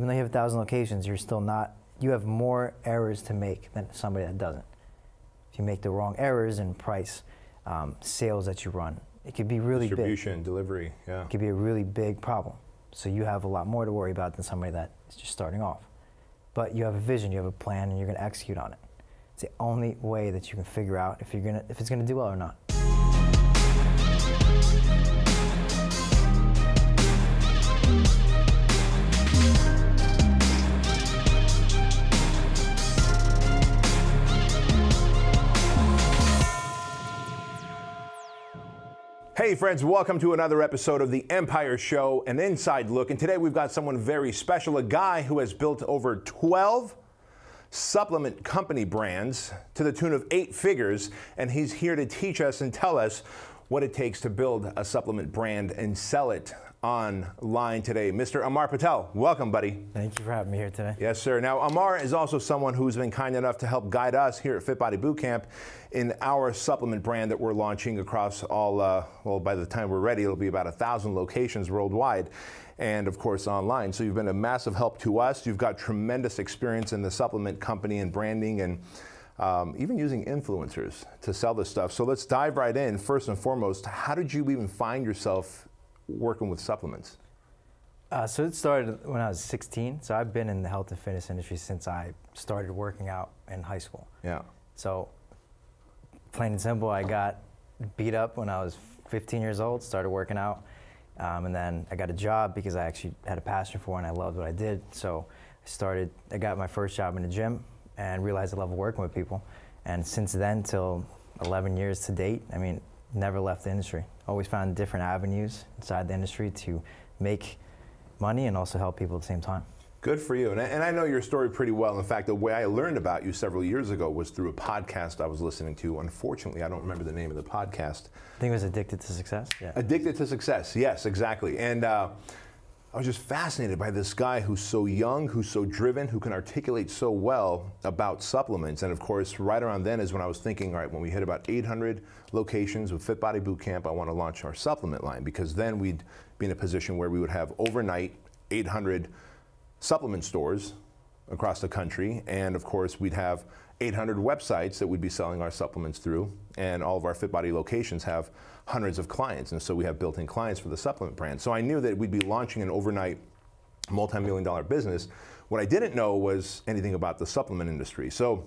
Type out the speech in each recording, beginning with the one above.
even though you have a thousand locations, you're still not. You have more errors to make than somebody that doesn't. If you make the wrong errors in price, um, sales that you run, it could be really big. Distribution, delivery, yeah. It could be a really big problem. So you have a lot more to worry about than somebody that is just starting off. But you have a vision, you have a plan, and you're going to execute on it. It's the only way that you can figure out if you're gonna if it's going to do well or not. Hey, friends, welcome to another episode of The Empire Show, an inside look. And today we've got someone very special, a guy who has built over 12 supplement company brands to the tune of eight figures. And he's here to teach us and tell us what it takes to build a supplement brand and sell it online today. Mr. Amar Patel, welcome, buddy. Thank you for having me here today. Yes, sir. Now, Amar is also someone who's been kind enough to help guide us here at Fit Body Bootcamp in our supplement brand that we're launching across all, uh, well, by the time we're ready, it'll be about a thousand locations worldwide and, of course, online. So you've been a massive help to us. You've got tremendous experience in the supplement company and branding and um, even using influencers to sell this stuff. So let's dive right in. First and foremost, how did you even find yourself working with supplements? Uh, so it started when I was 16. So I've been in the health and fitness industry since I started working out in high school. Yeah. So plain and simple, I got beat up when I was 15 years old, started working out. Um, and then I got a job because I actually had a passion for it and I loved what I did. So I started, I got my first job in a gym and realized I love working with people. And since then, till 11 years to date, I mean, never left the industry. Always found different avenues inside the industry to make money and also help people at the same time. Good for you. And I, and I, know your story pretty well. In fact, the way I learned about you several years ago was through a podcast I was listening to. Unfortunately, I don't remember the name of the podcast. I think it was Addicted to Success. Yeah. Addicted to Success. Yes, exactly. And uh, I was just fascinated by this guy who's so young, who's so driven, who can articulate so well about supplements. And of course, right around then is when I was thinking, all right, when we hit about 800 locations with Fit Body Bootcamp, I want to launch our supplement line because then we'd be in a position where we would have overnight 800 supplement stores across the country. And of course, we'd have 800 websites that we'd be selling our supplements through. And all of our Fit Body locations have hundreds of clients. And so we have built in clients for the supplement brand. So I knew that we'd be launching an overnight multi million dollar business. What I didn't know was anything about the supplement industry. So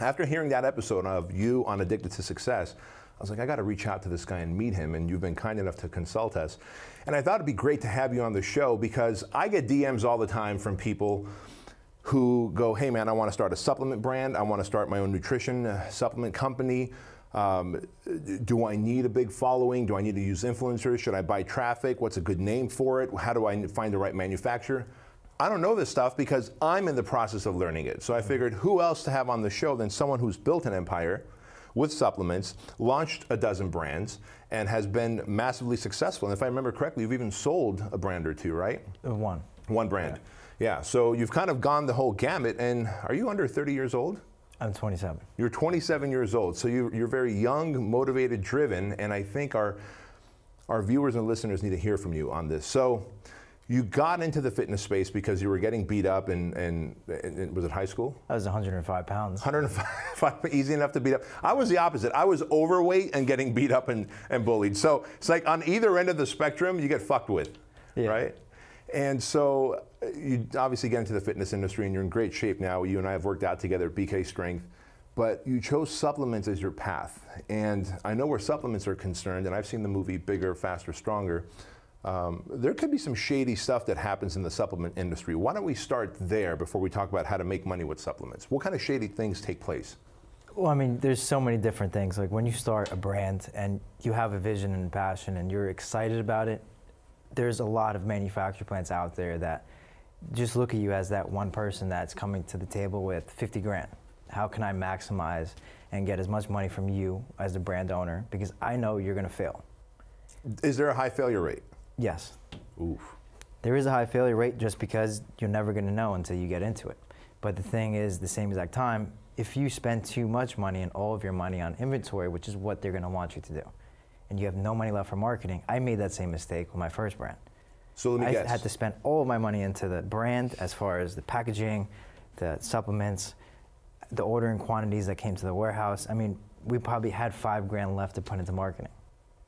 after hearing that episode of you on Addicted to Success, I was like, I got to reach out to this guy and meet him. And you've been kind enough to consult us. And I thought it'd be great to have you on the show because I get DMs all the time from people who go, hey man, I want to start a supplement brand. I want to start my own nutrition uh, supplement company. Um, do I need a big following? Do I need to use influencers? Should I buy traffic? What's a good name for it? How do I find the right manufacturer? I don't know this stuff because I'm in the process of learning it. So I figured who else to have on the show than someone who's built an empire with supplements, launched a dozen brands, and has been massively successful. And if I remember correctly, you've even sold a brand or two, right? Uh, one. One brand. Yeah. yeah. So you've kind of gone the whole gamut. And are you under 30 years old? I'm 27. You're 27 years old, so you, you're very young, motivated, driven, and I think our our viewers and listeners need to hear from you on this. So, you got into the fitness space because you were getting beat up, and, and, and was it high school? I was 105 pounds. 105, easy enough to beat up. I was the opposite. I was overweight and getting beat up and, and bullied. So it's like on either end of the spectrum, you get fucked with, yeah. right? And so you obviously get into the fitness industry and you're in great shape now. You and I have worked out together at BK Strength, but you chose supplements as your path. And I know where supplements are concerned, and I've seen the movie Bigger, Faster, Stronger. Um, there could be some shady stuff that happens in the supplement industry. Why don't we start there before we talk about how to make money with supplements? What kind of shady things take place? Well, I mean, there's so many different things. Like when you start a brand and you have a vision and passion and you're excited about it, there's a lot of manufacturer plants out there that just look at you as that one person that's coming to the table with 50 grand. How can I maximize and get as much money from you as the brand owner? Because I know you're going to fail. Is there a high failure rate? Yes. Oof. There is a high failure rate just because you're never going to know until you get into it. But the thing is, the same exact time, if you spend too much money and all of your money on inventory, which is what they're going to want you to do, and you have no money left for marketing, I made that same mistake with my first brand. So let me I guess. had to spend all of my money into the brand as far as the packaging, the supplements, the ordering quantities that came to the warehouse. I mean, we probably had five grand left to put into marketing.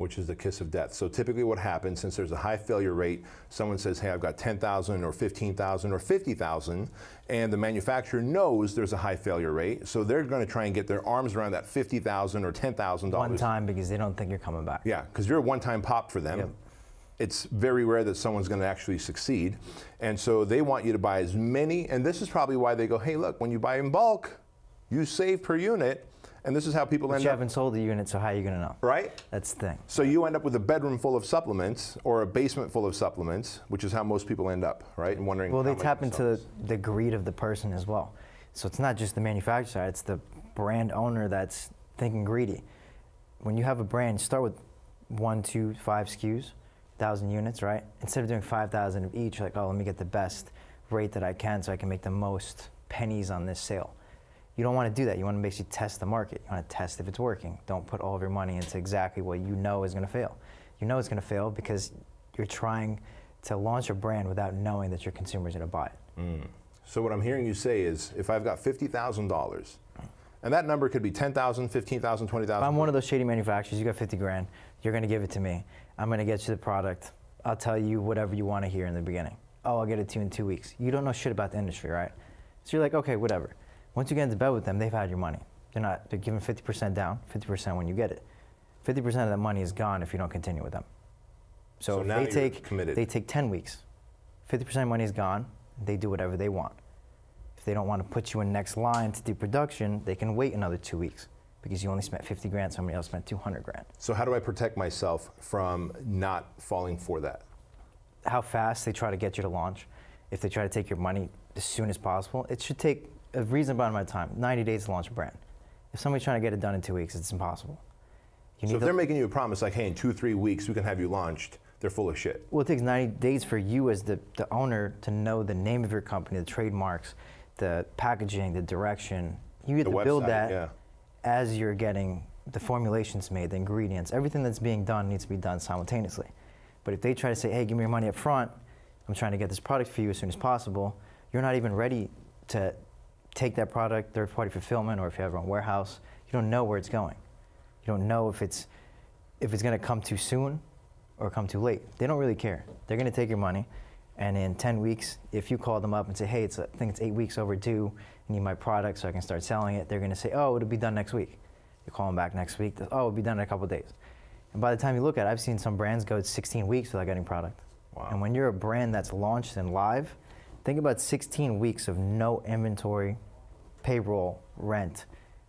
which is the kiss of death. So typically what happens, since there's a high failure rate, someone says, hey, I've got 10,000 or 15,000 or 50,000, and the manufacturer knows there's a high failure rate, so they're gonna try and get their arms around that 50,000 or $10,000. One time because they don't think you're coming back. Yeah, because you're a one-time pop for them. Yep. It's very rare that someone's going to actually succeed, and so they want you to buy as many. And this is probably why they go, "Hey, look, when you buy in bulk, you save per unit." And this is how people But end you up, haven't sold the unit, so how are you going to know? right? That's the thing. So you end up with a bedroom full of supplements or a basement full of supplements, which is how most people end up, right? And wondering. Well, they tap into the, the greed of the person as well. So it's not just the manufacturer side, it's the brand owner that's thinking greedy. When you have a brand, start with one, two, five SKUs, thousand units, right? Instead of doing 5,000 of each, like, oh, let me get the best rate that I can so I can make the most pennies on this sale. You don't want to do that. You want to basically test the market. You want to test if it's working. Don't put all of your money into exactly what you know is going to fail. You know it's going to fail because you're trying to launch a brand without knowing that your consumer's going to buy it. Mm. So what I'm hearing you say is, if I've got fifty thousand dollars, and that number could be 10,000, 15,000, 20,000. If I'm one of those shady manufacturers, you got 50 grand, you're going to give it to me. I'm going to get you the product. I'll tell you whatever you want to hear in the beginning. Oh, I'll get it to you in two weeks. You don't know shit about the industry, right? So you're like, okay, whatever. Once you get into bed with them, they've had your money. They're not, they're giving 50% down, 50% when you get it. 50% of that money is gone if you don't continue with them. So, So they you're take, committed. they take 10 weeks. 50% money is gone. They do whatever they want. If they don't want to put you in next line to do production, they can wait another two weeks because you only spent 50 grand, somebody else spent 200 grand. So how do I protect myself from not falling for that? How fast they try to get you to launch, if they try to take your money as soon as possible, it should take a reasonable amount of time 90 days to launch a brand. If somebody's trying to get it done in two weeks, it's impossible. You So if they're making you a promise like, hey, in two, three weeks we can have you launched, they're full of shit. Well, it takes 90 days for you as the, the owner to know the name of your company, the trademarks, the packaging, the direction. You get The to build that yeah. As you're getting the formulations made, the ingredients, everything that's being done needs to be done simultaneously. But if they try to say, hey, give me your money up front, I'm trying to get this product for you as soon as possible, you're not even ready to take that product, third party fulfillment, or if you have your own warehouse, you don't know where it's going. You don't know if it's if it's going to come too soon or come too late. They don't really care. They're going to take your money, and in 10 weeks, if you call them up and say, "Hey, it's I think it's eight weeks overdue. I need my product so I can start selling it," they're going to say, "Oh, it'll be done next week." You call them back next week. "Oh, it'll be done in a couple of days." And by the time you look at it, I've seen some brands go 16 weeks without getting product. Wow. And when you're a brand that's launched and live, think about 16 weeks of no inventory, payroll, rent,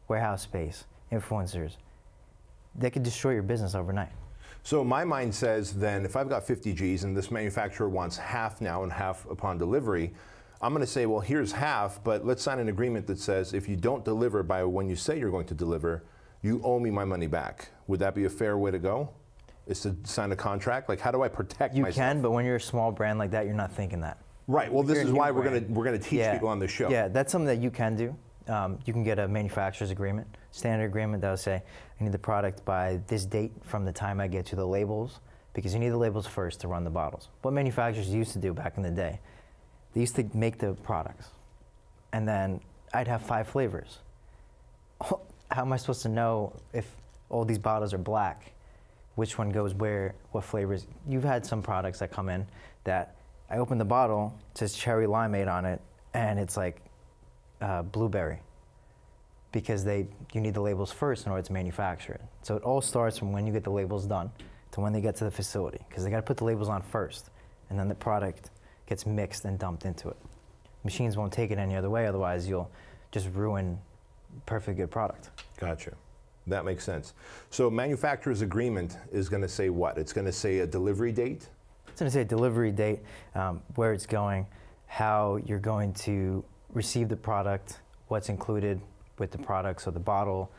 warehouse space, influencers. They could destroy your business overnight. So my mind says then if I've got 50 G's and this manufacturer wants half now and half upon delivery, I'm going to say, well, here's half, but let's sign an agreement that says if you don't deliver by when you say you're going to deliver, you owe me my money back. Would that be a fair way to go? Is to sign a contract? Like, how do I protect You myself? can, but when you're a small brand like that, you're not thinking that. Right. Well, this is why we're going to we're going to teach people on the show. Yeah, that's something that you can do. Um, you can get a manufacturer's agreement, standard agreement that'll say, I need the product by this date from the time I get to the labels, because you need the labels first to run the bottles. What manufacturers used to do back in the day, they used to make the products, and then I'd have five flavors. How am I supposed to know if all these bottles are black? Which one goes where? What flavors? You've had some products that come in that I open the bottle, it says cherry limeade on it, and it's like uh, blueberry because they you need the labels first in order to manufacture it. So it all starts from when you get the labels done to when they get to the facility because they got to put the labels on first, and then the product gets mixed and dumped into it. Machines won't take it any other way, otherwise you'll just ruin perfect good product. Gotcha. That makes sense. So manufacturer's agreement is going to say what? It's going to say a delivery date. It's going to say a delivery date, um, where it's going, how you're going to receive the product, what's included with the product, so the bottle,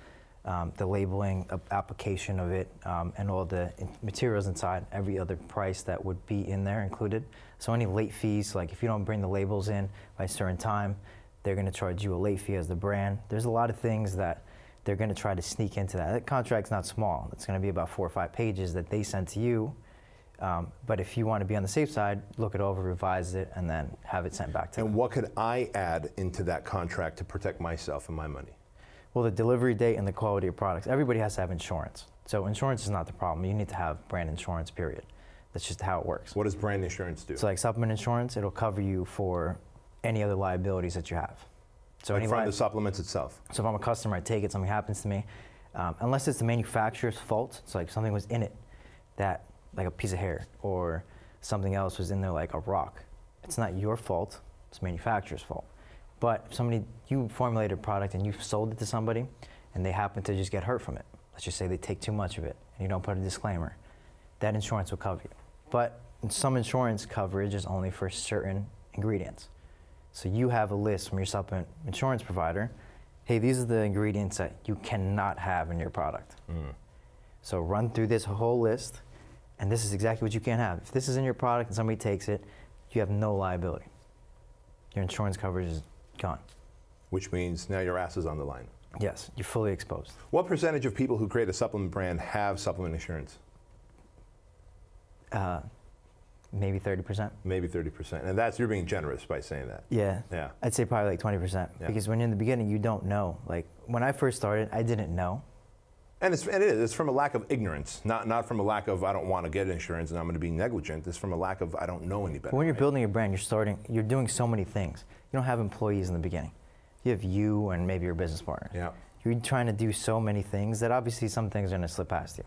um, the labeling, uh, application of it, um, and all the materials inside, every other price that would be in there included. So any late fees, like if you don't bring the labels in by a certain time, they're going to charge you a late fee as the brand. There's a lot of things that they're going to try to sneak into that. That contract's not small. It's going to be about four or five pages that they send to you Um, but if you want to be on the safe side, look it over, revise it, and then have it sent back to And them. what could I add into that contract to protect myself and my money? Well, the delivery date and the quality of products. Everybody has to have insurance. So insurance is not the problem. You need to have brand insurance, period. That's just how it works. What does brand insurance do? So like supplement insurance, it'll cover you for any other liabilities that you have. So Like any from the supplements itself. So if I'm a customer, I take it, something happens to me, um, unless it's the manufacturer's fault, it's like something was in it, that like a piece of hair or something else was in there like a rock. It's not your fault, it's manufacturer's fault. But if somebody, you formulated a product and you sold it to somebody and they happen to just get hurt from it, let's just say they take too much of it and you don't put a disclaimer, that insurance will cover you. But some insurance coverage is only for certain ingredients. So you have a list from your supplement insurance provider. Hey, these are the ingredients that you cannot have in your product. Mm. So run through this whole list, and this is exactly what you can't have. If this is in your product and somebody takes it, you have no liability. Your insurance coverage is gone. Which means now your ass is on the line. Yes, you're fully exposed. What percentage of people who create a supplement brand have supplement insurance? Uh, maybe 30%. Maybe 30%. And that's, you're being generous by saying that. Yeah. Yeah. I'd say probably like 20%. Yeah. Because when you're in the beginning, you don't know. Like when I first started, I didn't know. And it's, and it is. It's from a lack of ignorance, not, not from a lack of I don't want to get insurance and I'm going to be negligent. It's from a lack of I don't know any better. When you're right? building your brand, you're starting, you're doing so many things. You don't have employees in the beginning. You have you and maybe your business partner. Yeah. You're trying to do so many things that obviously some things are going to slip past you.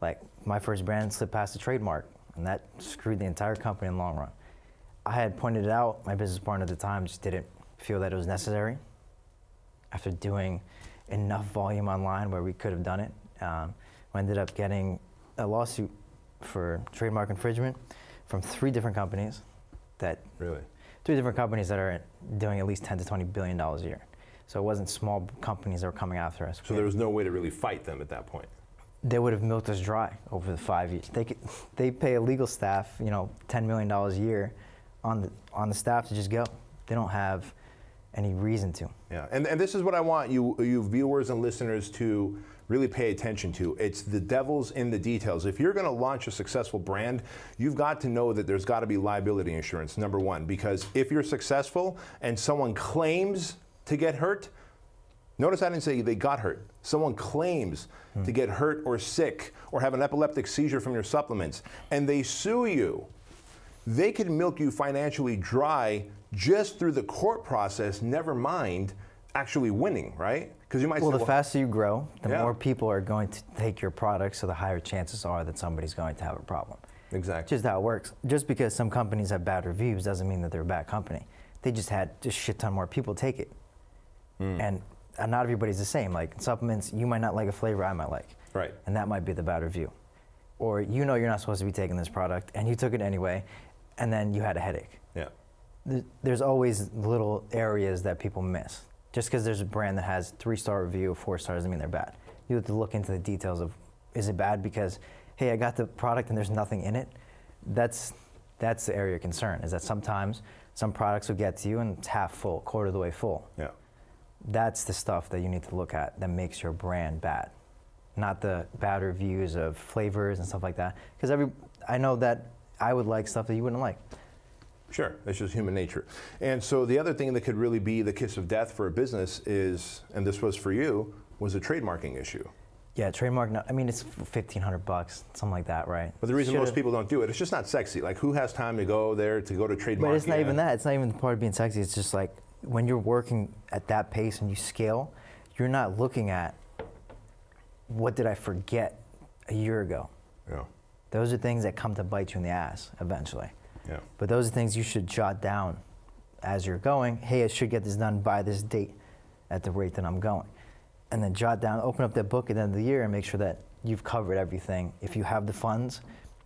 Like my first brand slipped past the trademark, and that screwed the entire company in the long run. I had pointed it out. My business partner at the time just didn't feel that it was necessary. After doing enough volume online where we could have done it, um, we ended up getting a lawsuit for trademark infringement from three different companies that Really? three different companies that are doing at least 10 to 20 billion dollars a year. So it wasn't small companies that were coming after us. So there was no way to really fight them at that point. they would have milked us dry over the five years. They could, they pay a legal staff, you know, 10 million dollars a year on the on the staff to just go. They don't have any reason to. Yeah, and, and this is what I want you, you viewers and listeners to really pay attention to. It's the devil's in the details. If you're going to launch a successful brand, you've got to know that there's got to be liability insurance, number one, because if you're successful and someone claims to get hurt, notice I didn't say they got hurt. Someone claims hmm. to get hurt or sick or have an epileptic seizure from your supplements, and they sue you they could milk you financially dry just through the court process, never mind actually winning, right? Because you might Well, say, the faster you grow, the Yeah. more people are going to take your product, so the higher chances are that somebody's going to have a problem. exactly. Just how it works. Just because some companies have bad reviews doesn't mean that they're a bad company. They just had a shit ton more people take it. Hmm. And uh, not everybody's the same. Like supplements, you might not like a flavor I might like. Right. And that might be the bad review. Or you know you're not supposed to be taking this product and you took it anyway and then you had a headache. yeah. There's always little areas that people miss. Just because there's a brand that has three star review four stars doesn't mean they're bad. You have to look into the details of is it bad because hey I got the product and there's nothing in it. That's that's the area of concern. Is that sometimes some products will get to you and it's half full, quarter of the way full. Yeah. That's the stuff that you need to look at that makes your brand bad, not the bad reviews of flavors and stuff like that. Because every I know that I would like stuff that you wouldn't like. Sure, it's just human nature. And so the other thing that could really be the kiss of death for a business is, and this was for you, was a trademarking issue. Yeah, trademark. no- I mean, it's fifteen hundred bucks, something like that, right? But the reason most Should've- people don't do it, it's just not sexy. Like, who has time to go there to go to trademark? But it's not even that. It's not even the part of being sexy. It's just like when you're working at that pace and you scale, you're not looking at what did I forget a year ago. Yeah, Those are things that come to bite you in the ass eventually. yeah. But those are things you should jot down as you're going. Hey, I should get this done by this date at the rate that I'm going. And then jot down, open up that book at the end of the year and make sure that you've covered everything. If you have the funds,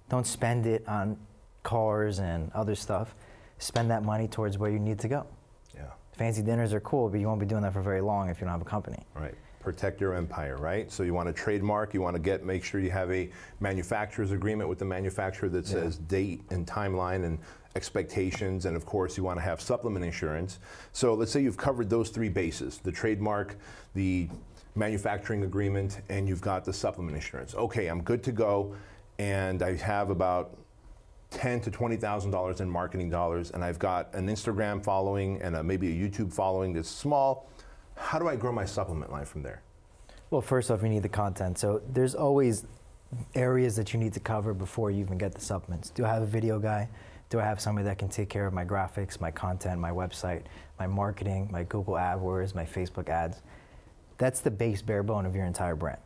don't spend it on cars and other stuff. Spend that money towards where you need to go. Yeah. Fancy dinners are cool, but you won't be doing that for very long if you don't have a company. Right. Protect your empire, right? So you want to trademark, you want to get make sure you have a manufacturer's agreement with the manufacturer that says date and timeline and expectations and of course you want to have supplement insurance. So let's say you've covered those three bases, the trademark, the manufacturing agreement and you've got the supplement insurance. Okay, I'm good to go and I have about ten to twenty thousand dollars in marketing dollars, and I've got an Instagram following and a, maybe a YouTube following that's small. How do I grow my supplement line from there? Well, first off, you need the content. So there's always areas that you need to cover before you even get the supplements. Do I have a video guy? Do I have somebody that can take care of my graphics, my content, my website, my marketing, my Google AdWords, my Facebook ads? That's the base bare bone of your entire brand.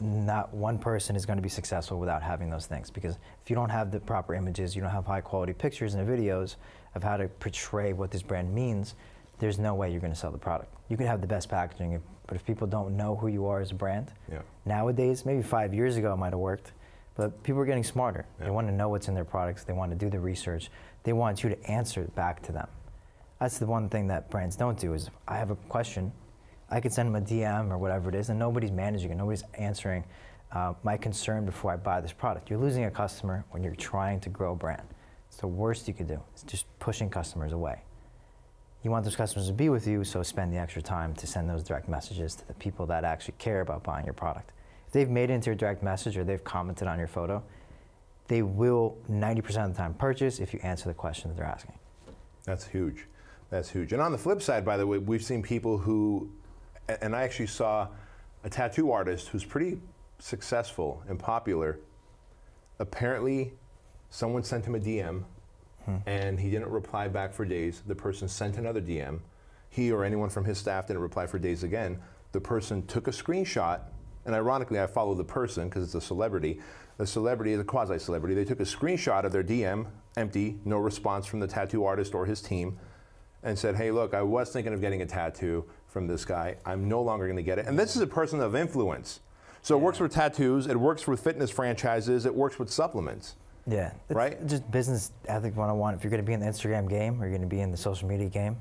Not one person is going to be successful without having those things because if you don't have the proper images, you don't have high quality pictures and videos of how to portray what this brand means, there's no way you're going to sell the product. You can have the best packaging, but if people don't know who you are as a brand, Yeah. nowadays, maybe five years ago it might have worked, but people are getting smarter. Yeah. They want to know what's in their products, they want to do the research, they want you to answer back to them. That's the one thing that brands don't do is I have a question, I could send them a DM or whatever it is, and nobody's managing it, nobody's answering uh, my concern before I buy this product. You're losing a customer when you're trying to grow a brand. It's the worst you could do. It's just pushing customers away you want those customers to be with you, so spend the extra time to send those direct messages to the people that actually care about buying your product. If they've made it into your direct message or they've commented on your photo, they will 90% of the time purchase if you answer the question that they're asking. That's huge. That's huge. And on the flip side, by the way, we've seen people who, and I actually saw a tattoo artist who's pretty successful and popular. Apparently, someone sent him a DM and he didn't reply back for days. The person sent another DM. He or anyone from his staff didn't reply for days again. The person took a screenshot, and ironically, I follow the person because it's a celebrity. The celebrity is a quasi celebrity. They took a screenshot of their DM, empty, no response from the tattoo artist or his team, and said, Hey, look, I was thinking of getting a tattoo from this guy. I'm no longer going to get it. And this is a person of influence. So it works for tattoos, it works for fitness franchises, it works with supplements. Yeah. Right? Just business ethic 101. If you're going to be in the Instagram game or you're going to be in the social media game,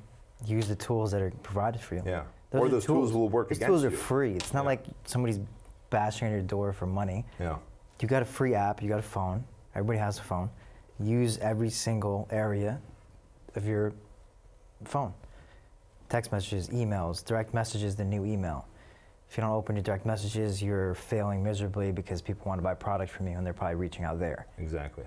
use the tools that are provided for you. Yeah. Those Or those tools will work Those against tools are you. free. It's not Yeah. like somebody's bashing on your door for money. Yeah. You got a free app, you got a phone. Everybody has a phone. Use every single area of your phone. Text messages, emails, direct messages, the new email. If you don't open your direct messages, you're failing miserably because people want to buy product from you and they're probably reaching out there. Exactly.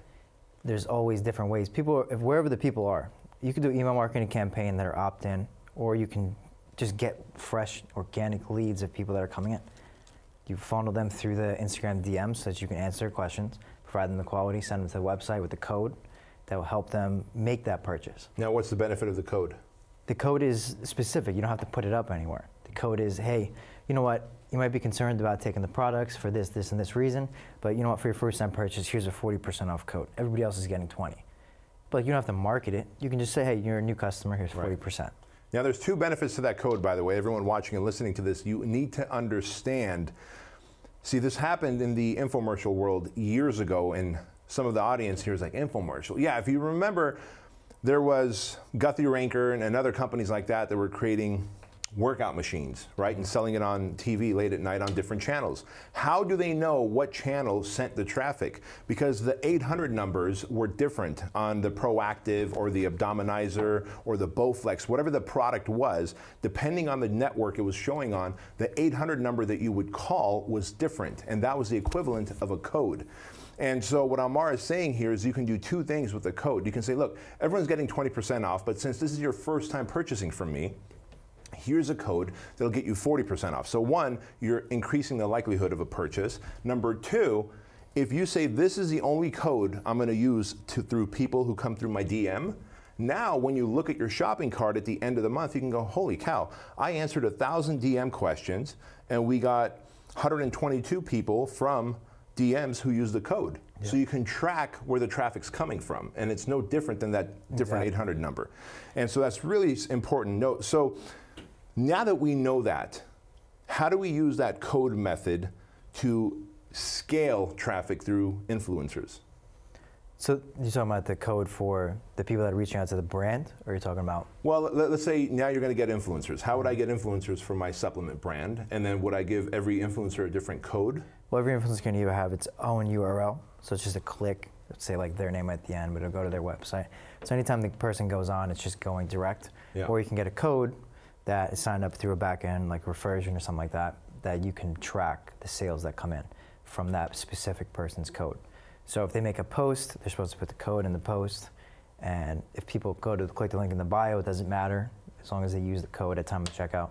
There's always different ways. People, if wherever the people are, you can do email marketing campaign that are opt-in, or you can just get fresh, organic leads of people that are coming in. You funnel them through the Instagram DMs so that you can answer their questions, provide them the quality, send them to the website with the code that will help them make that purchase. Now, what's the benefit of the code? The code is specific. You don't have to put it up anywhere. The code is, hey, you know what? You might be concerned about taking the products for this, this, and this reason, but you know what? For your first time purchase, here's a 40% off code. Everybody else is getting 20. But you don't have to market it. You can just say, hey, you're a new customer. Here's Right. 40%. Now, there's two benefits to that code, by the way. Everyone watching and listening to this, you need to understand. See, this happened in the infomercial world years ago, and some of the audience here is like, infomercial. Yeah, if you remember, there was Guthy-Renker and, and other companies like that that were creating workout machines, right, and selling it on TV late at night on different channels. How do they know what channel sent the traffic? Because the 800 numbers were different on the Proactiv or the Abdominizer or the Bowflex, whatever the product was, depending on the network it was showing on, the 800 number that you would call was different, and that was the equivalent of a code. And so what Amar is saying here is you can do two things with the code. You can say, look, everyone's getting 20% off, but since this is your first time purchasing from me, here's a code that'll get you 40% off. So, one, you're increasing the likelihood of a purchase. Number two, if you say this is the only code I'm going to use to, through people who come through my DM, now when you look at your shopping cart at the end of the month, you can go, holy cow, I answered a thousand DM questions and we got 122 people from DMs who use the code. So you can track where the traffic's coming from, and it's no different than that different Exactly. 800 number. And so that's really important note. So now that we know that, how do we use that code method to scale traffic through influencers? So you're talking about the code for the people that are reaching out to the brand, or you're talking about Well, let, us say now you're going to get influencers. How would I mm-hmm. get influencers for my supplement brand? And then would I give every influencer a different code? well, every influencer can either have its own URL, so it's just a click, let's say like their name at the end, but it'll go to their website. So anytime the person goes on, it's just going direct. Yeah. Or you can get a code that is signed up through a back end, like Refersion or something like that, that you can track the sales that come in from that specific person's code. So if they make a post, they're supposed to put the code in the post. And if people go to click the link in the bio, it doesn't matter as long as they use the code at time of checkout.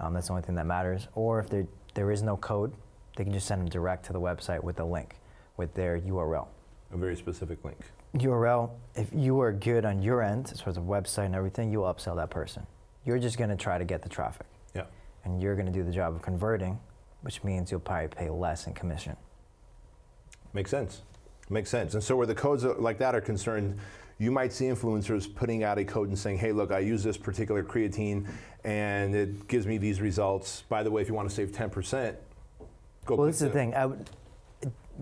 Um, that's the only thing that matters. Or if there, there is no code, they can just send them direct to the website with the link, with their URL. A very specific link. URL, if you are good on your end, as far as the website and everything, you'll upsell that person. You're just going to try to get the traffic. Yeah. And you're going to do the job of converting, which means you'll probably pay less in commission. Makes sense. Makes sense. And so, where the codes like that are concerned, you might see influencers putting out a code and saying, hey, look, I use this particular creatine and it gives me these results. By the way, if you want to save 10%, go Well, this is the thing. I would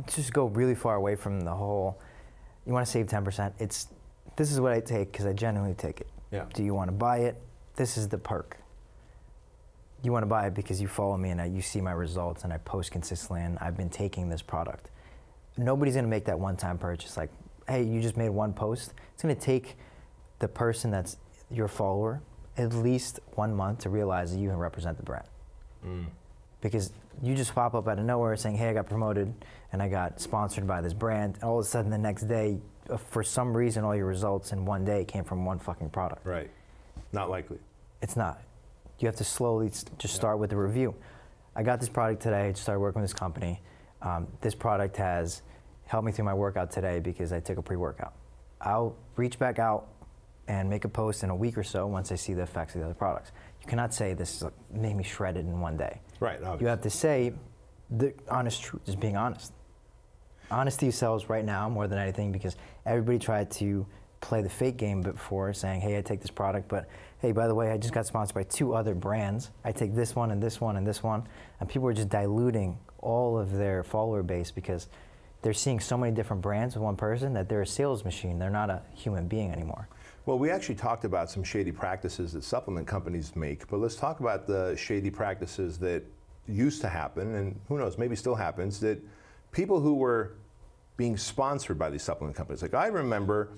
just go really far away from the whole. You want to save 10%. It's this is what I take because I genuinely take it. Yeah. Do you want to buy it? This is the perk. You want to buy it because you follow me and I, you see my results and I post consistently and I've been taking this product. Nobody's going to make that one-time purchase. Like, hey, you just made one post. It's going to take the person that's your follower at least one month to realize that you can represent the brand because you just pop up out of nowhere saying, "Hey, I got promoted and I got sponsored by this brand." And all of a sudden, the next day, uh, for some reason, all your results in one day came from one fucking product. Right. Not likely. It's not. You have to slowly just start with the review. I got this product today. I just started working with this company. Um, this product has helped me through my workout today because I took a pre-workout. I'll reach back out and make a post in a week or so once I see the effects of the other products. You cannot say this is like, made me shredded in one day. Right. You have to say the honest truth, just being honest. Honesty sells right now more than anything because everybody tried to play the fake game before, saying, "Hey, I take this product, but hey, by the way, I just got sponsored by two other brands. I take this one and this one and this one," and people are just diluting all of their follower base because they're seeing so many different brands with one person that they're a sales machine. They're not a human being anymore. Well, we actually talked about some shady practices that supplement companies make, but let's talk about the shady practices that used to happen, and who knows, maybe still happens, that people who were being sponsored by these supplement companies. Like, I remember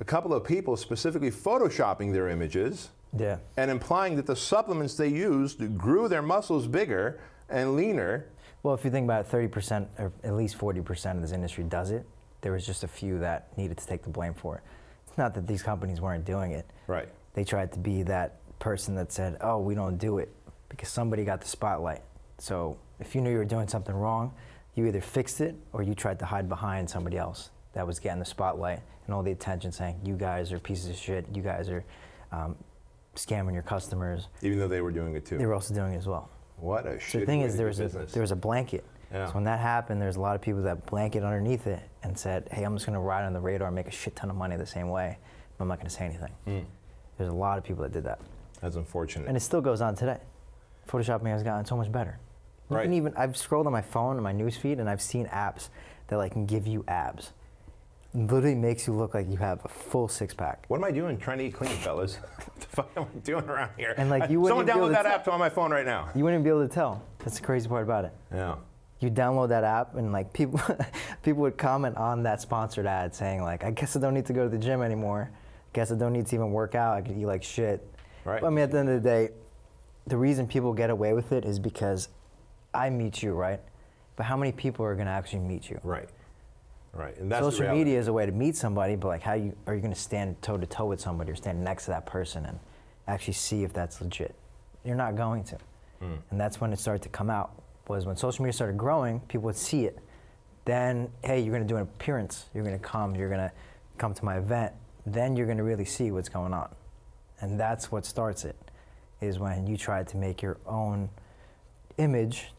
a couple of people specifically photoshopping their images Yeah. and implying that the supplements they used grew their muscles bigger and leaner. Well, if you think about it, 30% or at least 40% of this industry does it. There was just a few that needed to take the blame for it. It's not that these companies weren't doing it. Right. They tried to be that person that said, oh, we don't do it because somebody got the spotlight. So if you knew you were doing something wrong, you either fixed it or you tried to hide behind somebody else that was getting the spotlight and all the attention saying, you guys are pieces of shit, you guys are um, scamming your customers. Even though they were doing it too. They were also doing it as well. what a So shit the thing is, there was a there was a blanket. Yeah. So when that happened, there's a lot of people that blanket underneath it and said, "Hey, I'm just going to ride on the radar, and make a shit ton of money the same way, but I'm not going to say anything." Hmm. There's a lot of people that did that, That's unfortunate. and it still goes on today. Photoshopping has gotten so much better. You Right. can even I've scrolled on my phone and my newsfeed, and I've seen apps that like can give you abs. Literally makes you look like you have a full six pack. What am I doing trying to eat clean, fellas? what the fuck am I doing around here? And, like, I- you Someone wouldn't be able download that app to on my phone right now. You wouldn't be able to tell. That's the crazy part about it. Yeah. you download that app and like people people would comment on that sponsored ad saying like I guess I don't need to go to the gym anymore. Guess I don't need to even work out. I can eat like shit. Right. But I mean at the end of the day, the reason people get away with it is because I meet you, right? But how many people are gonna actually meet you? Right. Right. And that's Social media is a way to meet somebody, but like how you are you gonna stand toe to toe with somebody or stand next to that person and actually see if that's legit? You're not going to. Hmm. And that's when it started to come out. Was when social media started growing, people would see it. Then, hey, you're gonna do an appearance. You're gonna come. You're gonna come to my event. Then you're gonna really see what's going on, and that's what starts it. Is when you try to make your own image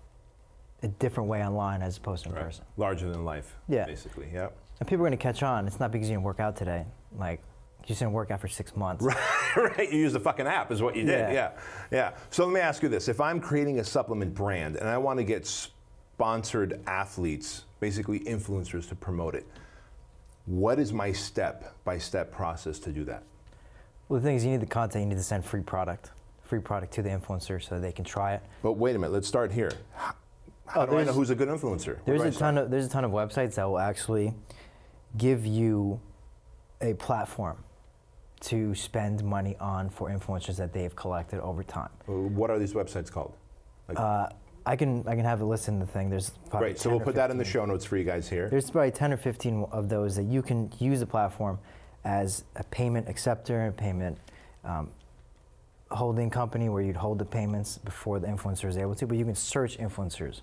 a different way online as opposed to in Right. person. Larger than life. Yeah. Basically. Yeah. And people are going to catch on. It's not because you didn't work out today. Like, you just didn't work out for six months. right. You use the fucking app is what you did. Yeah. Yeah. Yeah. So let me ask you this: If I'm creating a supplement brand and I want to get sponsored athletes, basically influencers, to promote it, what is my step-by-step process to do that? Well, the thing is, you need the content. You need to send free product, free product to the influencer so they can try it. But wait a minute. Let's start here. How, Oh, do I know who's a good influencer? Where There's a ton of there's a ton of websites that will actually give you a platform to spend money on for influencers that they have collected over time. What are these websites called? Like, Uh, I can I can have a list in the thing. There's probably Great. So we'll put that in the show notes for you guys here. There's probably 10 or 15 of those that you can use the platform as a payment acceptor, a payment um, holding company where you'd hold the payments before the influencer is able to. But you can search influencers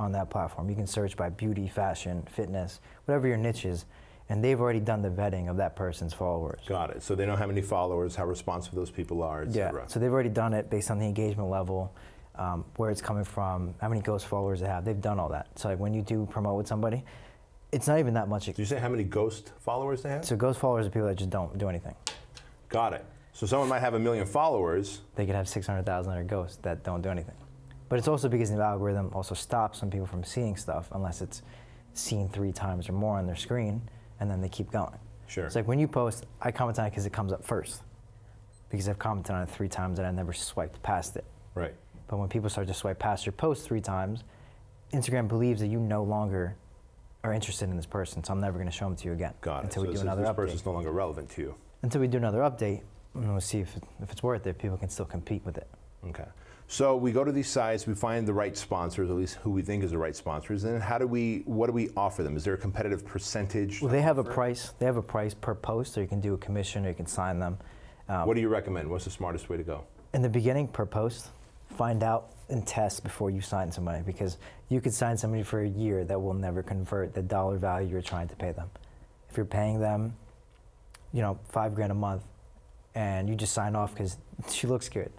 on that platform. You can search by beauty, fashion, fitness, whatever your niche is, and they've already done the vetting of that person's followers. Got it. So they know how many followers, how responsive those people are, et Yeah, so they've already done it based on the engagement level, um, where it's coming from, how many ghost followers they have. They've done all that. So like when you do promote with somebody, it's not even that much. Did you say how many ghost followers they have? So ghost followers are people that just don't do anything. Got it. So someone might have a million followers. They could have 600,000 that are ghosts that don't do anything. But it's also because the algorithm also stops some people from seeing stuff unless it's seen three times or more on their screen, and then they keep going. Sure. It's like when you post, I comment on it because it comes up first. Because I've commented on it three times and I never swiped past it. Right. But when people start to swipe past your post three times, Instagram believes that you no longer are interested in this person, so I'm never going to show them to you again Got it. until so we it do another this update. person's no longer relevant to you. Until we do another update, and we'll see if, it, if it's worth it. If People can still compete with it. Okay. So we go to these sites, we find the right sponsors, at least who we think is the right sponsors, and then how do we, what do we offer them? Is there a competitive percentage? Well, they have a price. They have a price per post, or you can do a commission, or you can sign them. Um, what do you recommend? What's the smartest way to go? in the beginning, per post, find out and test before you sign somebody because you could sign somebody for a year that will never convert the dollar value you're trying to pay them. If you're paying them, you know, five grand a month, and you just sign off because she looks good,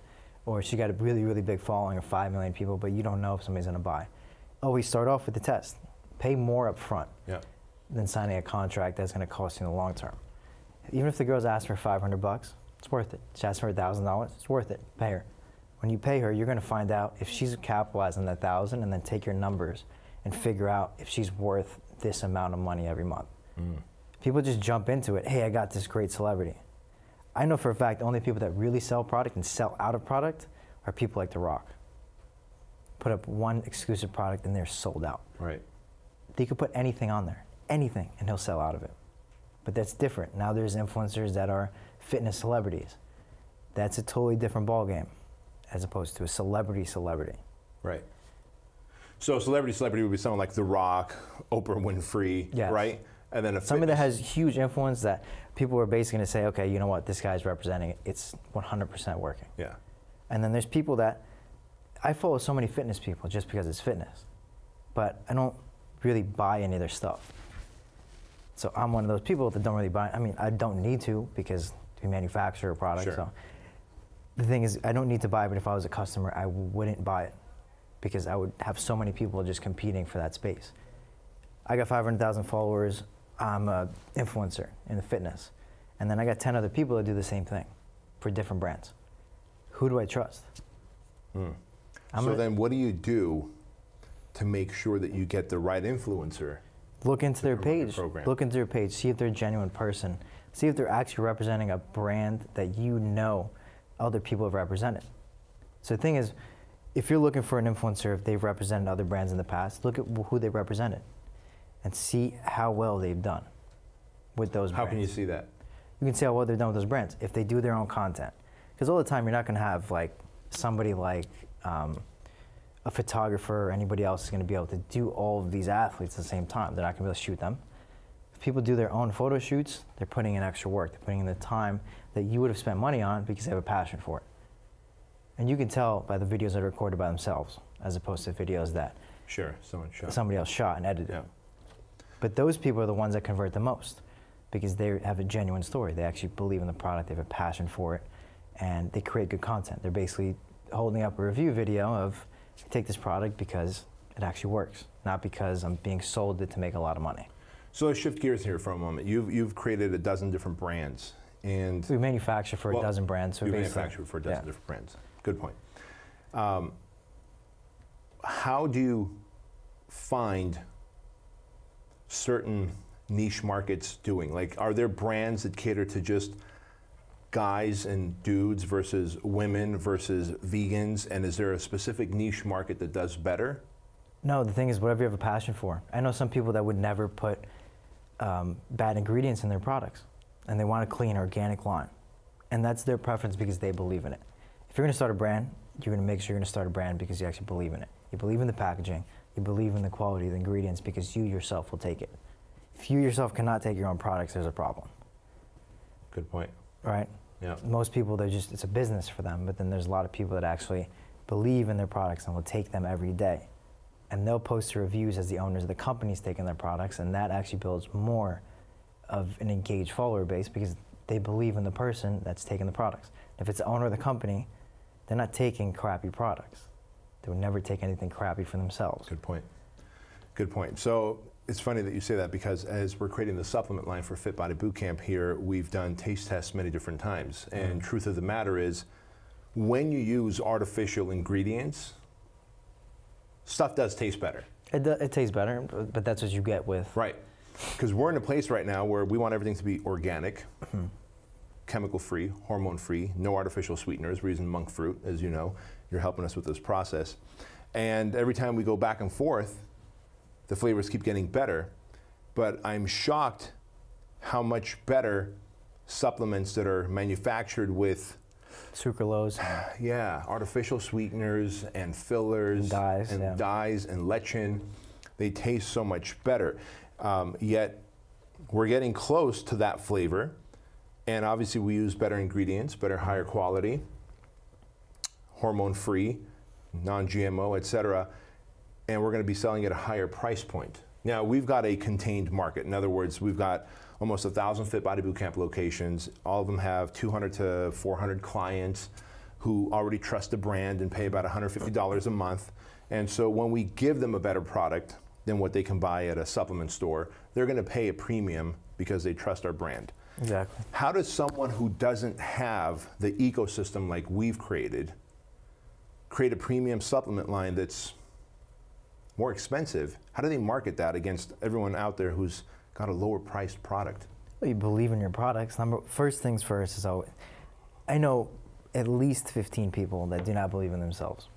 or she got a really, really big following of five million people, but you don't know if somebody's gonna buy. Oh, Always start off with the test. Pay more up front Yeah. than signing a contract that's going to cost you in the long term. Even if the girl's asking for 500 bucks, it's worth it. She asks for $1,000, it's worth it. Pay her. When you pay her, you're going to find out if she's capitalizing that thousand, and then take your numbers and figure out if she's worth this amount of money every month. Hmm. People just jump into it. Hey, I got this great celebrity. I know for a fact the only people that really sell product and sell out of product are people like The Rock. Put up one exclusive product and they're sold out Right. he could put anything on there, anything, and he'll sell out of it. But that's different. Now there's influencers that are fitness celebrities. That's a totally different ballgame as opposed to a celebrity celebrity. Right. So celebrity celebrity would be someone like The Rock, Oprah Winfrey, Yes. right? And then a Somebody that fitness- has huge influence that people are basically going to say, okay, you know what, this guy's representing it. It's 100% working. Yeah. And then there's people that I follow so many fitness people just because it's fitness, but I don't really buy any of their stuff. So I'm one of those people that don't really buy. I mean, I don't need to because we manufacture a product. Sure. So the thing is, I don't need to buy, but if I was a customer, I wouldn't buy it because I would have so many people just competing for that space. I got 500,000 followers. I'm an influencer in the fitness, and then I got 10 other people that do the same thing for different brands. Who do I trust? Hmm. I'm so gonna then what do you do to make sure that you get the right influencer? look into their page. program. Look into their page. See if they're a genuine person. See if they're actually representing a brand that you know other people have represented. So the thing is, if you're looking for an influencer, if they've represented other brands in the past, look at who they represented, and see how well they've done with those. How brands. can you see that? you can see how well they've done with those brands if they do their own content. Because all the time, you're not going to have like somebody like um, a photographer or anybody else is going to be able to do all of these athletes at the same time. They're not going to be able to shoot them. If people do their own photo shoots, they're putting in extra work. They're putting in the time that you would have spent money on because they have a passion for it. And you can tell by the videos that are recorded by themselves, as opposed to videos that Sure, someone shot. somebody else shot and edited. yeah. But those people are the ones that convert the most because they have a genuine story. They actually believe in the product, they have a passion for it, and they create good content. They're basically holding up a review video of take this product because it actually works, not because I'm being sold it to make a lot of money. So let's shift gears here for a moment. You've, you've created a dozen different brands, and We manufacture for Well, a dozen brands. So you manufacture for a dozen yeah. different brands. Good point. Um, how do you find certain niche markets doing? Like, are there brands that cater to just guys and dudes versus women versus vegans? And is there a specific niche market that does better? No, the thing is, whatever you have a passion for. I know some people that would never put um, bad ingredients in their products, and they want a clean, organic line. And that's their preference because they believe in it. If you're going to start a brand, you're going to make sure you're going to start a brand because you actually believe in it. you believe in the packaging, you believe in the quality of the ingredients because you yourself will take it. If you yourself cannot take your own products, there's a problem, Good point. right? Yeah. Most people, they're just, it's a business for them, but then there's a lot of people that actually believe in their products and will take them every day. And they'll post their reviews as the owners of the companies taking their products, and that actually builds more of an engaged follower base because they believe in the person that's taking the products. If it's the owner of the company, they're not taking crappy products. They would never take anything crappy for themselves. Good point. Good point. So it's funny that you say that because as we're creating the supplement line for Fit Body Bootcamp here, we've done taste tests many different times. Mm-hmm. And truth of the matter is, when you use artificial ingredients, stuff does taste better. It, do, it tastes better, but but that's what you get with. Right. Because we're in a place right now where we want everything to be organic, mm-hmm. Chemical free, hormone free, no artificial sweeteners. We're using monk fruit, as you know. You're helping us with this process. And every time we go back and forth, the flavors keep getting better. But I'm shocked how much better supplements that are manufactured with Sucralose. yeah, artificial sweeteners and fillers And dyes, and yeah. dyes and lectin, they taste so much better. Um, yet we're getting close to that flavor, and obviously we use better ingredients, better, higher quality, hormone-free, non-GMO, etc. And we're going to be selling at a higher price point. Now we've got a contained market. In other words, we've got almost a thousand Fit Body Bootcamp locations. All of them have 200 to 400 clients who already trust the brand and pay about $150 a month. And so when we give them a better product than what they can buy at a supplement store, they're going to pay a premium because they trust our brand. Exactly. How does someone who doesn't have the ecosystem like we've created create a premium supplement line that's more expensive? How do they market that against everyone out there who's got a lower priced product? Well, you believe in your products. Number first things first is always. I know at least 15 people that do not believe in themselves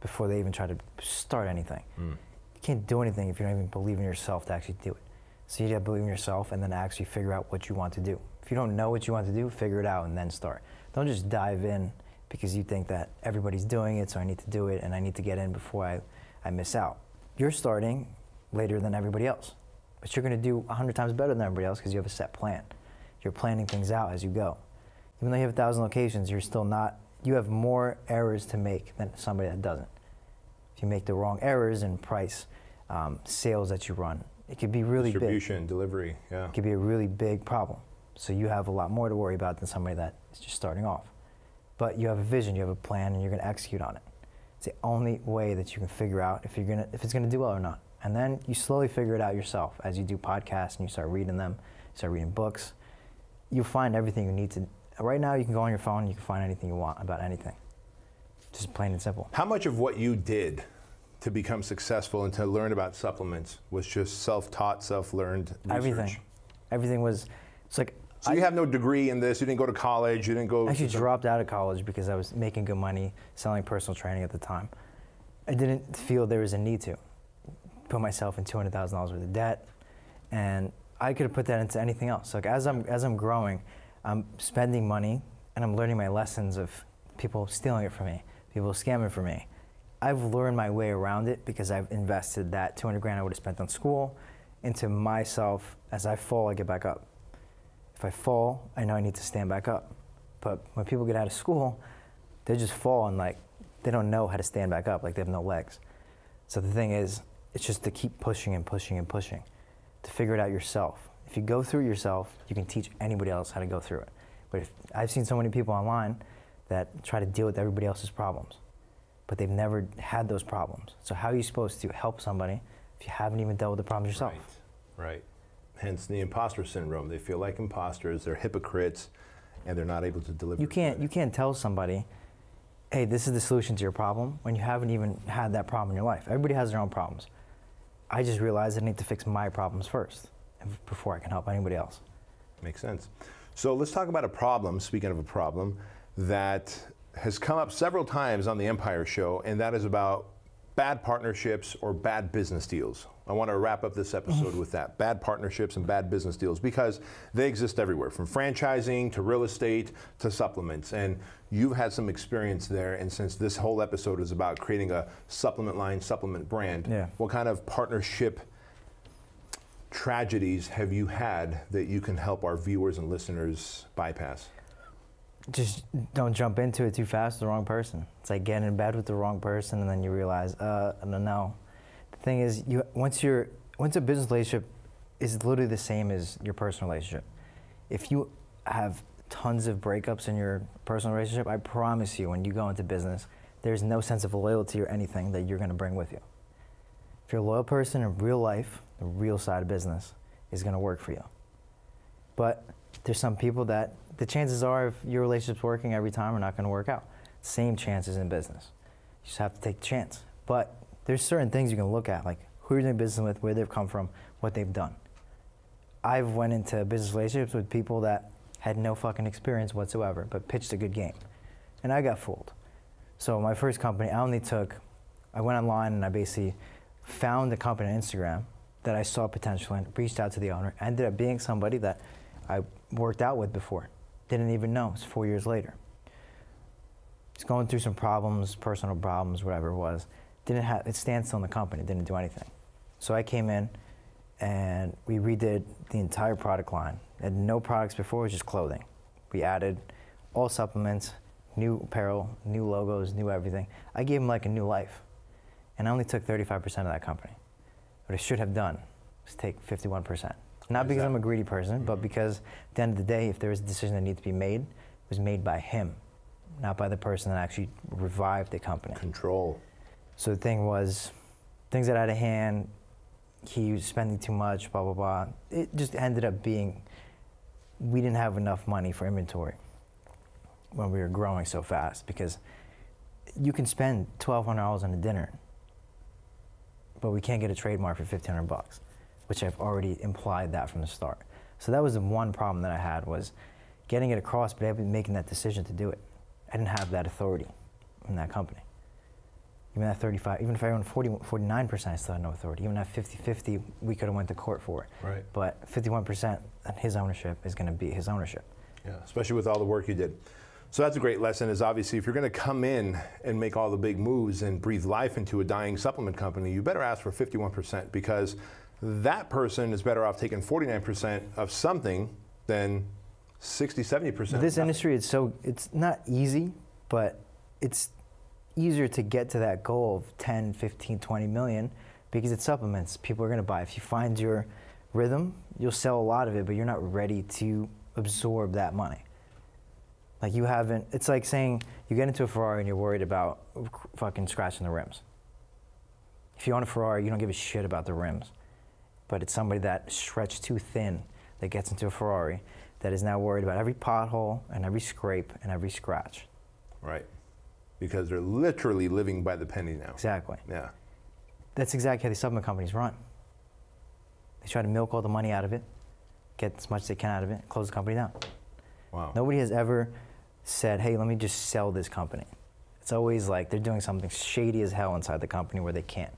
before they even try to start anything. Hmm. You can't do anything if you don't even believe in yourself to actually do it. So you got to believe in yourself and then actually figure out what you want to do. If you don't know what you want to do, figure it out and then start. Don't just dive in because you think that everybody's doing it, so I need to do it and I need to get in before I, I miss out. You're starting later than everybody else, but you're to do 100 times better than everybody else because you have a set plan. You're planning things out as you go. Even though you have a thousand locations, you're still not, you have more errors to make than somebody that doesn't. If you make the wrong errors in price, um, sales that you run, it could be really big Distribution, delivery, yeah. It could be a really big problem. So you have a lot more to worry about than somebody that is just starting off. But you have a vision, you have a plan, and you're going to execute on it. It's the only way that you can figure out if you're going to if it's going to do well or not. And then you slowly figure it out yourself as you do podcasts and you start reading them, you start reading books. You'll find everything you need to. Right now, you can go on your phone, and you can find anything you want about anything. Just plain and simple. How much of what you did to become successful and to learn about supplements was just self taught, self learned research? Everything. Everything was. It's like So you have no degree in this, you didn't go to college, you didn't go. I actually dropped out of college because I was making good money selling personal training at the time. I didn't feel there was a need to put myself in two hundred thousand dollars worth of debt, and I could have put that into anything else. Like as I'm as I'm growing, I'm spending money and I'm learning my lessons of people stealing it from me, people scamming from me. I've learned my way around it because I've invested that two hundred grand I would have spent on school into myself. As I fall, I get back up. If I fall, I know I need to stand back up. But when people get out of school, they just fall and like they don't know how to stand back up, like they have no legs. So the thing is, it's just to keep pushing and pushing and pushing, to figure it out yourself. If you go through it yourself, you can teach anybody else how to go through it. But if, I've seen so many people online that try to deal with everybody else's problems, but they've never had those problems. So how are you supposed to help somebody if you haven't even dealt with the problems yourself? Right, right. Hence the imposter syndrome. They feel like imposters, they're hypocrites, and they're not able to deliver. You can't you can't tell somebody, hey, this is the solution to your problem when you haven't even had that problem in your life. Everybody has their own problems. I just realized I need to fix my problems first before I can help anybody else. Makes sense. So let's talk about a problem, speaking of a problem, that has come up several times on the Empire Show, and that is about bad partnerships or bad business deals. I want to wrap up this episode with that bad partnerships and bad business deals because they exist everywhere from franchising to real estate to supplements. And you've had some experience there. And since this whole episode is about creating a supplement line, supplement brand, Yeah. what kind of partnership tragedies have you had that you can help our viewers and listeners bypass? Just don't jump into it too fast with the wrong person. It's like getting in bed with the wrong person, and then you realize, uh, no, no. The thing is, you once you're once a business relationship is literally the same as your personal relationship. If you have tons of breakups in your personal relationship, I promise you, when you go into business, there's no sense of loyalty or anything that you're going to bring with you. If you're a loyal person in real life, the real side of business is going to work for you. But there's some people that the chances are if your relationship's working every time are not going to work out. Same chances in business. You just have to take the chance. But there's certain things you can look at, like who you're doing business with, where they've come from, what they've done. I've went into business relationships with people that had no fucking experience whatsoever, but pitched a good game, and I got fooled. So my first company, I only took, I went online and I basically found a company on Instagram that I saw potential in, reached out to the owner, ended up being somebody that I worked out with before. Didn't even know. It's four years later. He's going through some problems, personal problems, whatever it was. Didn't have it stands still in the company. Didn't do anything. So I came in, and we redid the entire product line. Had no products before. It was just clothing. We added all supplements, new apparel, new logos, new everything. I gave him like a new life, and I only took 35% of that company. What I should have done was take 51%. Not because I'm a greedy person, but mm-hmm. because at the end of the day, if there was a decision that needed to be made, it was made by him, not by the person that actually revived the company. Control. So the thing was, things got out of hand. He was spending too much, blah blah blah. It just ended up being, we didn't have enough money for inventory when we were growing so fast because you can spend twelve hundred dollars on a dinner, but we can't get a trademark for fifteen hundred bucks, which I've already implied that from the start. So that was the one problem that I had was getting it across, but I making that decision to do it. I didn't have that authority in that company. Even at 35, even if I owned 40, 49%, I still had no authority. Even at 50-50, we could have went to court for it. Right. But 51% and his ownership is going to be his ownership. Yeah, especially with all the work you did. So that's a great lesson is obviously if you're going to come in and make all the big moves and breathe life into a dying supplement company, you better ask for 51% because that person is better off taking 49% of something than 60, 70%. This nothing. industry, is so, it's not easy, but it's easier to get to that goal of 10, 15, 20 million because it's supplements. People are going to buy. If you find your rhythm, you'll sell a lot of it, but you're not ready to absorb that money. Like you haven't, it's like saying you get into a Ferrari and you're worried about fucking scratching the rims. If you own a Ferrari, you don't give a shit about the rims. But it's somebody that stretched too thin that gets into a Ferrari that is now worried about every pothole and every scrape and every scratch. Right. Because they're literally living by the penny now. Exactly. Yeah. That's exactly how these supplement companies run. They try to milk all the money out of it, get as much as they can out of it, close the company down. Wow. Nobody has ever said, hey, let me just sell this company. It's always like they're doing something shady as hell inside the company where they can't.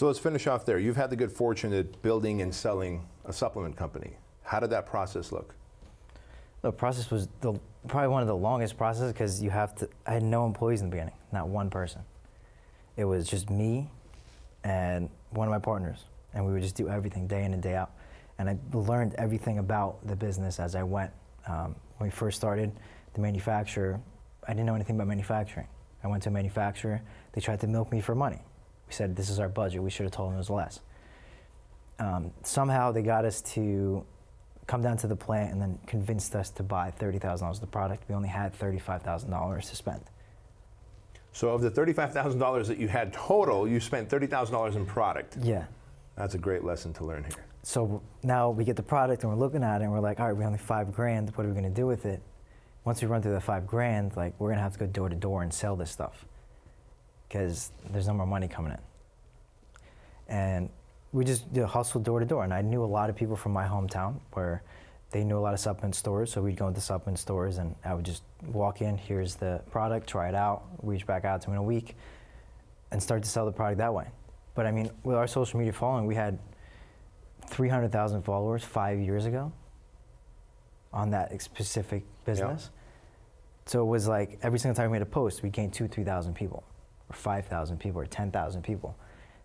So let's finish off there. You've had the good fortune of building and selling a supplement company. How did that process look? The process was the, probably one of the longest processes because you have to. I had no employees in the beginning, not one person. It was just me and one of my partners, and we would just do everything day in and day out. And I learned everything about the business as I went. Um, when we first started, the manufacturer, I didn't know anything about manufacturing. I went to a manufacturer. They tried to milk me for money. We said, "This is our budget." We should have told them it was less. Um, somehow they got us to come down to the plant and then convinced us to buy $30,000 of the product. We only had $35,000 to spend. So of the $35,000 that you had total, you spent $30,000 in product. Yeah. That's a great lesson to learn here. So now we get the product and we're looking at it and we're like, all right, we only five grand. What are we going to do with it? Once we run through the five grand, like we're going to have to go door to door and sell this stuff because there's no more money coming in. And we just you know, hustled door to door. And I knew a lot of people from my hometown where they knew a lot of supplement stores. So we'd go into supplement stores and I would just walk in, here's the product, try it out, reach back out to them in a week. and start to sell the product that way. But I mean, with our social media following, we had 300,000 followers five years ago on that specific business. So it was like every single time we made a post, we gained two, 3,000 people, or 5,000 people, or 10,000 people.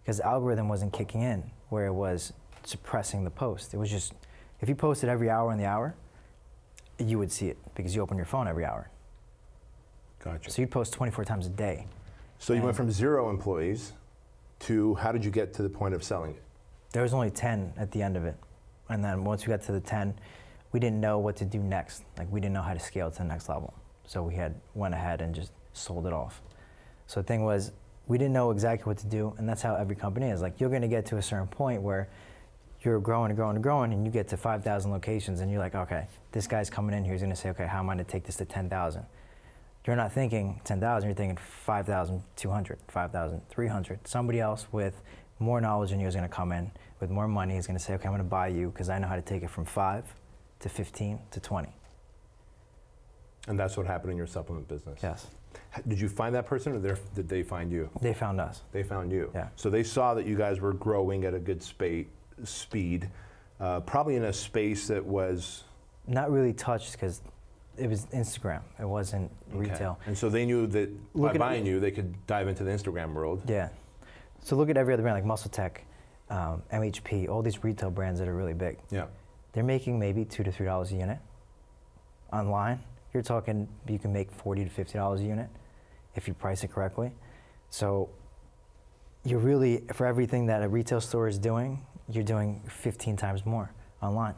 Because the algorithm wasn't kicking in where it was suppressing the post. It was just, if you posted every hour in the hour, you would see it because you open your phone every hour. Gotcha. So you'd post 24 times a day. So you went from zero employees to how did you get to the point of selling it? There was only 10 at the end of it. And then once we got to the 10, we didn't know what to do next. Like we didn't know how to scale to the next level. So we had went ahead and just sold it off. So the thing was, we didn't know exactly what to do, and that's how every company is. Like you're going to get to a certain point where you're growing and growing and growing, and you get to 5,000 locations, and you're like, okay, this guy's coming in here. He's going to say, okay, how am I going to take this to 10,000? You're not thinking 10,000. You're thinking 5,200, 5,300. Somebody else with more knowledge than you is going to come in with more money. Is going to say, okay, I'm going to buy you because I know how to take it from five to 15 to 20. And that's what happened in your supplement business. Yes, Did you find that person or did they find you? they found us. They found you. Yeah. So they saw that you guys were growing at a good spa- speed, uh, probably in a space that was Not really touched because it was Instagram. It wasn't okay. retail. And so they knew that Look by buying you, they could dive into the Instagram world. Yeah. So look at every other brand like MuscleTech, um, MHP, all these retail brands that are really big. Yeah. They're making maybe two to three dollars a unit. Online, you're talking you can make forty to fifty dollars a unit if you price it correctly. So you're really for everything that a retail store is doing, you're doing 15 times more online.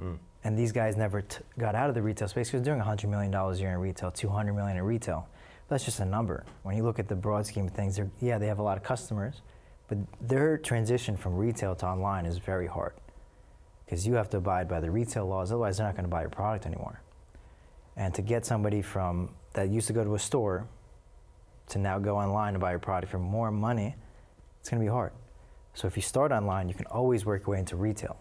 Mm. And these guys never t- got out of the retail space because they're doing 100 million dollars a year in retail, 200 million in retail. That's just a number. When you look at the broad scheme of things, they're, yeah, they have a lot of customers, but their transition from retail to online is very hard because you have to abide by the retail laws. Otherwise, they're not going to buy your product anymore. And to get somebody from that used to go to a store to now go online and buy your product for more money, it's going to be hard. So if you start online, you can always work your way into retail.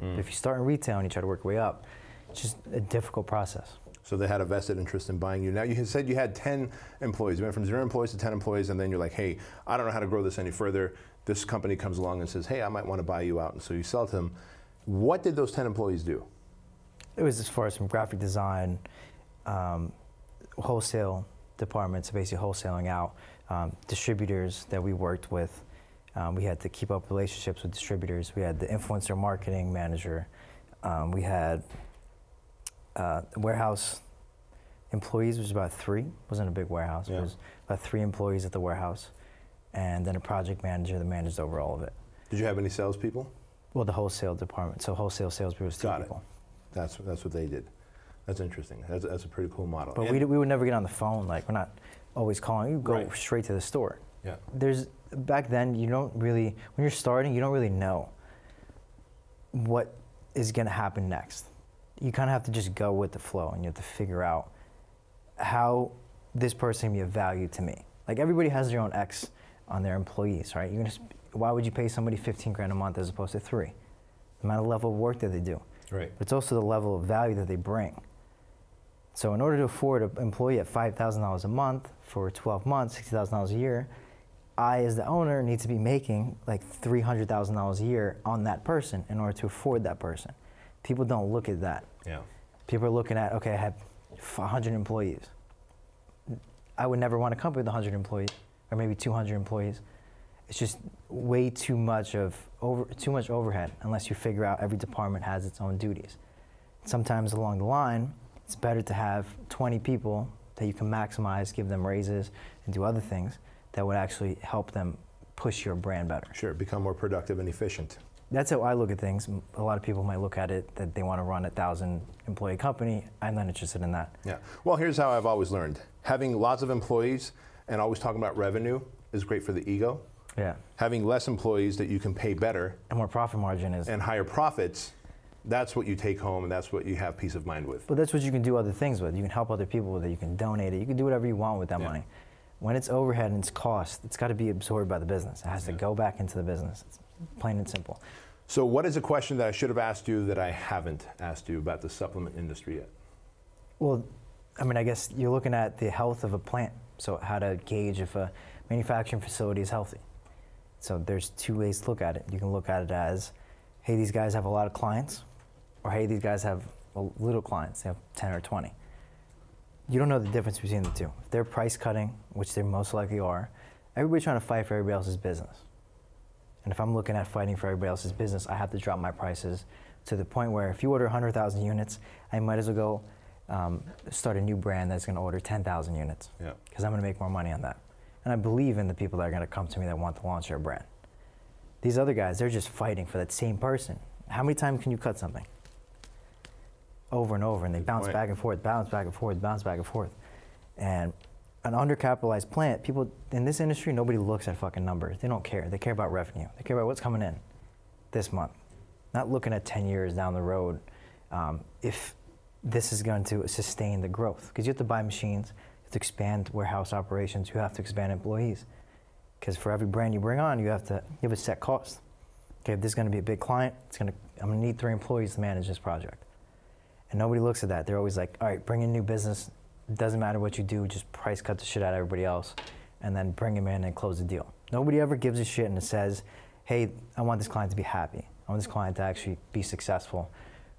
But if you start in retail and you try to work your way up, it's just a difficult process. So they had a vested interest in buying you. Now you said you had 10 employees. You went from zero employees to 10 employees, and then you're like, hey, I don't know how to grow this any further. This company comes along and says, hey, I might want to buy you out. And so you sell to them. What did those 10 employees do? It was as far as from graphic design, um, wholesale departments, basically wholesaling out, um, distributors that we worked with. Um, we had to keep up relationships with distributors. We had the influencer marketing manager. Um, we had uh, warehouse employees, which was about three. wasn't a big warehouse. Yeah. It was about three employees at the warehouse, and then a project manager that managed over all of it. Did you have any salespeople? Well, the wholesale department. So wholesale salespeople was two Got it. That's, that's what they did. That's interesting. That's, that's a pretty cool model. But And- we, we would never get on the phone. Like we're not always calling. You go Right. straight to the store. yeah. There's back then you don't really when you're starting you don't really know what is going to happen next. You kind of have to just go with the flow and you have to figure out how this person can be of value to me. Like everybody has their own X on their employees, right? You're gonna, why would you pay somebody 15 grand a month as opposed to three? The amount of level of work that they do Right. but it's also the level of value that they bring. So, in order to afford an employee at $5,000 a month for 12 months, $60,000 a year, I, as the owner, need to be making like $300,000 a year on that person in order to afford that person. People don't look at that. Yeah. People are looking at, okay, I have 100 employees. I would never want a company with 100 employees or maybe 200 employees. It's just way too much of over too much overhead unless you figure out every department has its own duties. Sometimes along the line, it's better to have 20 people that you can maximize, give them raises, and do other things that would actually help them push your brand better. Sure. Become more productive and efficient. That's how I look at things. A lot of people might look at it that they want to run a thousand employee company. I'm not interested in that. Yeah. Well, here's how I've always learned having lots of employees and always talking about revenue is great for the ego. Yeah. Having less employees that you can pay better And more profit margin is. and higher profits, that's what you take home and that's what you have peace of mind with. But that's what you can do other things with. You can help other people with it. You can donate it. You can do whatever you want with that Yeah. money. When it's overhead and it's cost, it's got to be absorbed by the business. It has to go back into the business. It's plain and simple. So, what is a question that I should have asked you that I haven't asked you about the supplement industry yet? Well, I mean, I guess you're looking at the health of a plant. So how to gauge if a manufacturing facility is healthy. So there's two ways to look at it. You can look at it as, hey, these guys have a lot of clients, or hey, these guys have little clients, they have 10 or 20. You don't know the difference between the two. If they're price cutting, which they most likely are, everybody's trying to fight for everybody else's business. And if I'm looking at fighting for everybody else's business, I have to drop my prices to the point where if you order 100,000 units, I might as well go um, start a new brand that's going to order 10,000 units. Yeah. Because I'm going to make more money on that. And I believe in the people that are going to come to me that want to launch their brand. These other guys, they're just fighting for that same person. How many times can you cut something? Over and over, and they bounce back and forth, bounce back and forth, bounce back and forth. And an undercapitalized plant, people in this industry, nobody looks at fucking numbers. They don't care. They care about revenue. They care about what's coming in this month, not looking at 10 years down the road. Um, if this is going to sustain the growth, because you have to buy machines, you have to expand warehouse operations, you have to expand employees. Because for every brand you bring on, you have to you have a set cost. Okay, if this is going to be a big client, it's going to I'm going to need three employees to manage this project. And nobody looks at that. They're always like, all right, bring in new business. It doesn't matter what you do, just price cut the shit out of everybody else, and then bring them in and close the deal. Nobody ever gives a shit and says, hey, I want this client to be happy. I want this client to actually be successful.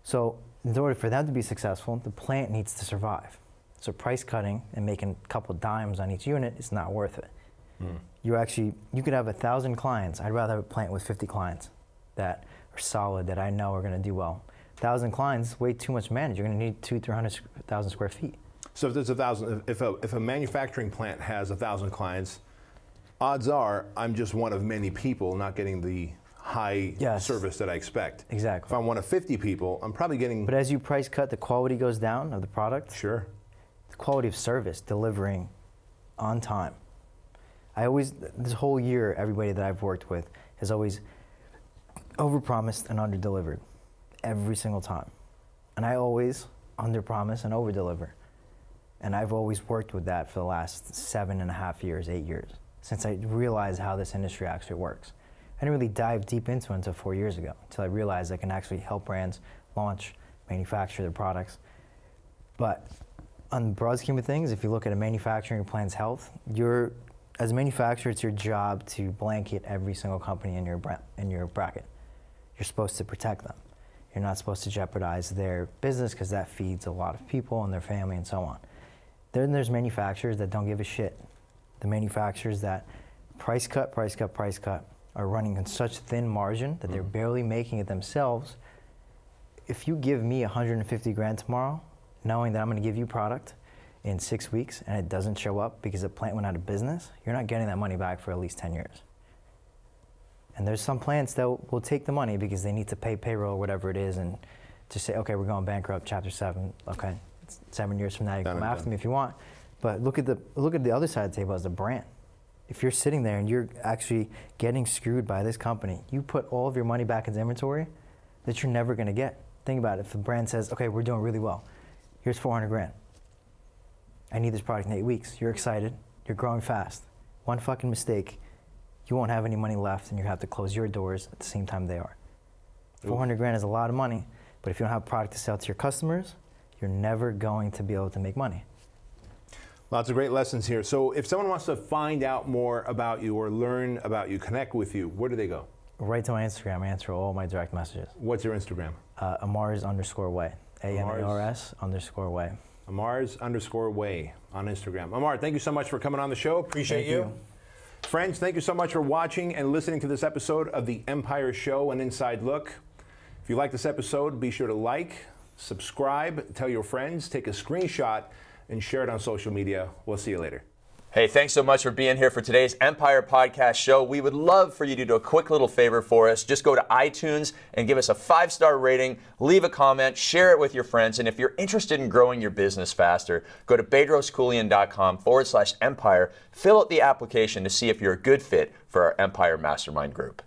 So in order for them to be successful, the plant needs to survive. So price cutting and making a couple dimes on each unit is not worth it. Mm. You actually you could have a thousand clients. I'd rather have a plant with 50 clients that are solid that I know are going to do well. Thousand clients, way too much manage. You're going to need two, three hundred thousand square feet. So if there's a thousand, if a if a manufacturing plant has a thousand clients, odds are I'm just one of many people not getting the high yes. service that I expect. Exactly. If I'm one of 50 people, I'm probably getting. But as you price cut, the quality goes down of the product. Sure The quality of service, delivering on time. I always, this whole year, everybody that I've worked with has always overpromised and underdelivered every single time. And I always underpromise and overdeliver. And I've always worked with that for the last seven and a half years, eight years, since I realized how this industry actually works. I didn't really dive deep into it until four years ago, until I realized I can actually help brands launch, manufacture their products. But on the broad scheme of things, if you look at a manufacturing plant's health, you're as a manufacturer, it's your job to blanket every single company in your in your bracket. You're supposed to protect them. You're not supposed to jeopardize their business because that feeds a lot of people and their family and so on. Then there's manufacturers that don't give a shit. The manufacturers that price cut, price cut, price cut are running in such thin margin that they're mm-hmm. barely making it themselves. If you give me 150 grand tomorrow, knowing that I'm going to give you product in six weeks and it doesn't show up because the plant went out of business, you're not getting that money back for at least 10 years. And there's some plants that will take the money because they need to pay payroll or whatever it is and just say, okay, we're going bankrupt, chapter seven, okay, seven years from now you can come after me if you want. But look at the look at the other side of the table as a brand. If you're sitting there and you're actually getting screwed by this company, you put all of your money back into inventory that you're never going to get. Think about it. If the brand says, okay, we're doing really well, Here's 400 grand. I need this product in eight weeks. You're excited. You're growing fast. One fucking mistake, you won't have any money left, and you have to close your doors at the same time they are. 400 grand is a lot of money, but if you don't have a product to sell to your customers, you're never going to be able to make money. Lots of great lessons here. So, if someone wants to find out more about you or learn about you, connect with you, where do they go? Right to my Instagram. I answer all my direct messages. What's your Instagram? Uh, Amars underscore way. A-M-A-R-S underscore way. Amars underscore way on Instagram. Amar, thank you so much for coming on the show. Appreciate you. you. Friends, thank you so much for watching and listening to this episode of The Empire Show, an inside look. If you like this episode, be sure to like, subscribe, tell your friends, take a screenshot, and share it on social media. We'll see you later. Hey, thanks so much for being here for today's Empire Podcast Show. We would love for you to do a quick little favor for us. Just go to iTunes and give us a five star rating, leave a comment, share it with your friends. And if you're interested in growing your business faster, go to bedroskeuilian.com forward slash empire, fill out the application to see if you're a good fit for our Empire Mastermind group.